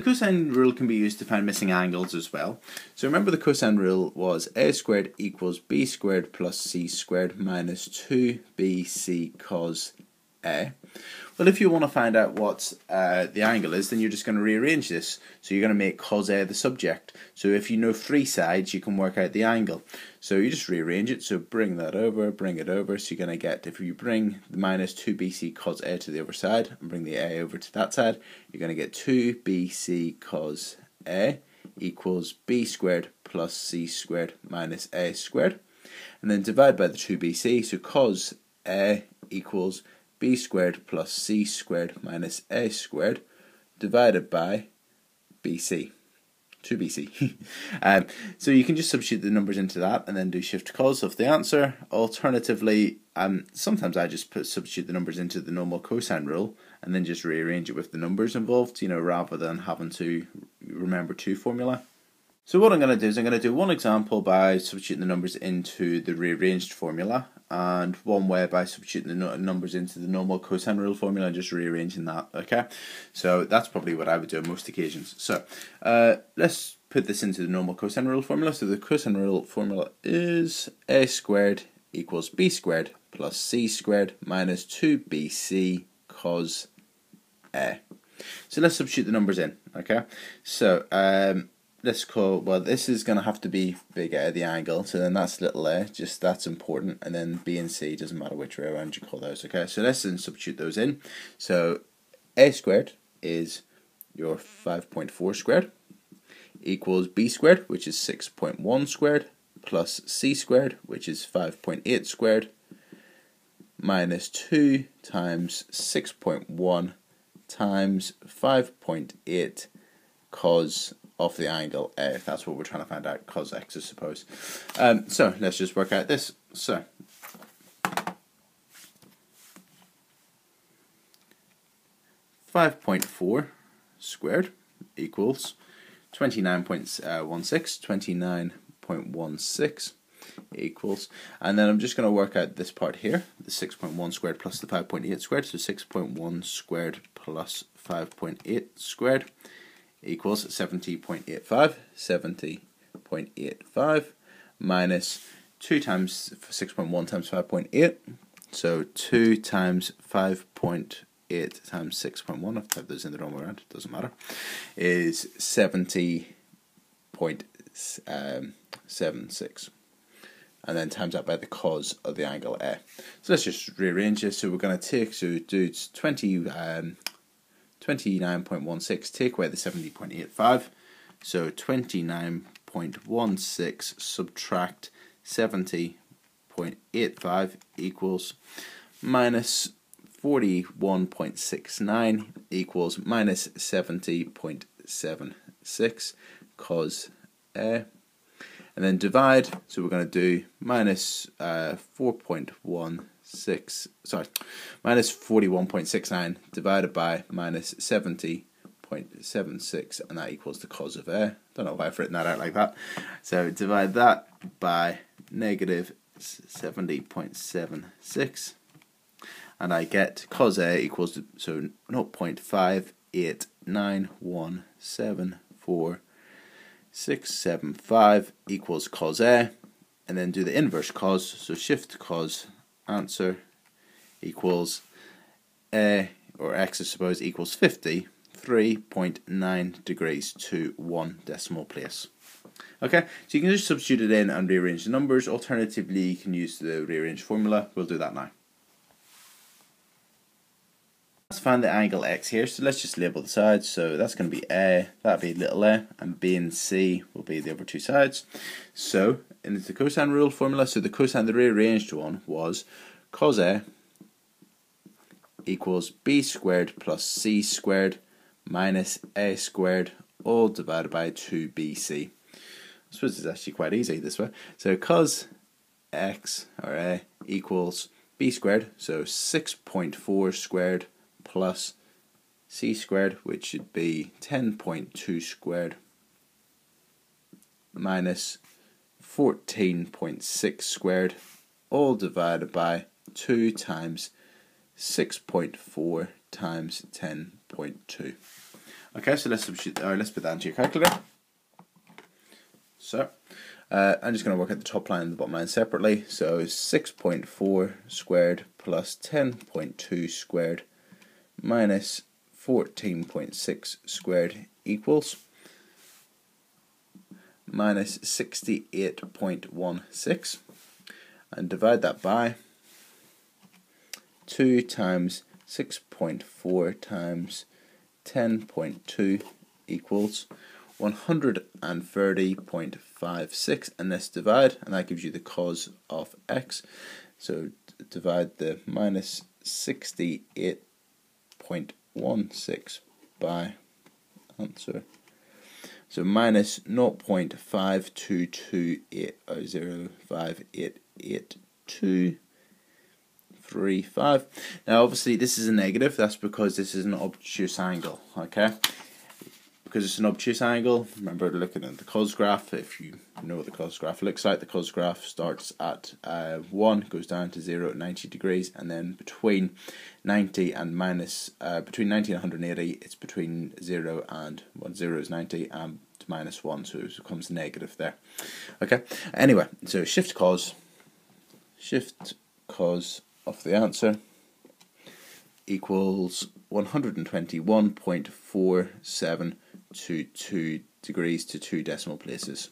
The cosine rule can be used to find missing angles as well. So remember the cosine rule was a squared equals b squared plus c squared minus 2bc cos a. Well, if you want to find out what uh, the angle is, then you're just going to rearrange this. So you're going to make cos A the subject. So if you know three sides, you can work out the angle. So you just rearrange it. So bring that over, bring it over. So you're going to get, if you bring the minus 2bc cos A to the other side and bring the A over to that side, you're going to get 2bc cos A equals b squared plus c squared minus a squared. And then divide by the 2bc. So cos A equals b squared plus c squared minus a squared divided by bc. 2bc. um, so you can just substitute the numbers into that and then do shift cos of the answer. Alternatively, um, sometimes I just put substitute the numbers into the normal cosine rule and then just rearrange it with the numbers involved, you know, rather than having to remember two formula. So what I'm going to do is I'm going to do one example by substituting the numbers into the rearranged formula and one way by substituting the numbers into the normal cosine rule formula and just rearranging that, okay? So that's probably what I would do on most occasions. So uh, let's put this into the normal cosine rule formula. So the cosine rule formula is a squared equals b squared plus c squared minus 2bc cos a. So let's substitute the numbers in, okay? So um, let's call well this is going to have to be big at the angle so then that's little a just that's important and then b and c doesn't matter which way around you call those okay? So let's then substitute those in. So a squared is your 5.4 squared equals b squared which is 6.1 squared plus c squared which is 5.8 squared minus 2 times 6.1 times 5.8 cos of the angle A, if that's what we're trying to find out, cos x, I suppose. Um, so let's just work out this. So five point four squared equals twenty nine point one six. Twenty nine point one six equals, and then I'm just going to work out this part here, the 6.1 squared plus the 5.8 squared, so 6.1 squared plus 5.8 squared equals 70.85. 70.85 minus 2 times 6.1 times 5.8. So 2 times 5.8 times 6.1, I've typed those in the wrong way around, doesn't matter, is 70.76. Um, and then times that by the cos of the angle A. So let's just rearrange this. So we're going to take, so do 20, um, 29.16, take away the 70.85, so 29.16 subtract 70.85 equals minus 41.69 equals minus 70.76 cos A. And then divide, so we're going to do minus, uh, 4.1 six sorry minus 41.69 divided by minus 70.76 and that equals the cos of A. Don't know why I've written that out like that. So divide that by negative 70.76 and I get cos A equals to, so 0.589174 equals cos A and then do the inverse cos so shift cos answer equals A or x X I suppose equals 50 3.9 degrees to one decimal place. Okay, so you can just substitute it in and rearrange the numbers. Alternatively, you can use the rearrange formula. We'll do that now. Let's find the angle x here, so let's just label the sides. So that's going to be A, that'll be little a, and B and C will be the other two sides. So, in the cosine rule formula, so the cosine, the rearranged one was cos A equals B squared plus C squared minus A squared all divided by 2BC. I suppose it's actually quite easy this way. So cos x, or A, equals B squared, so 6.4 squared plus c squared, which should be 10.2 squared minus 14.6 squared, all divided by 2 times 6.4 times 10.2. Okay, so let's substitute, or let's put that into your calculator. So, uh, I'm just going to work out the top line and the bottom line separately. So 6.4 squared plus 10.2 squared minus 14.6 squared equals minus 68.16 and divide that by 2 times 6.4 times 10.2 equals 130.56 and let's divide and that gives you the cos of x. So divide the minus 68.16 by answer. So minus 0.5228058882 Now obviously this is a negative, that's because this is an obtuse angle, okay? Because it's an obtuse angle, remember looking at the cos graph, if you know what the cos graph looks like, the cos graph starts at uh, 1, goes down to 0 at 90 degrees, and then between 90 and minus, uh, between 90 and 180, it's between 0 and, well, 0 is 90, and minus 1, so it becomes negative there. Okay, anyway, so shift cos, shift cos of the answer equals 121.4722 degrees to two decimal places.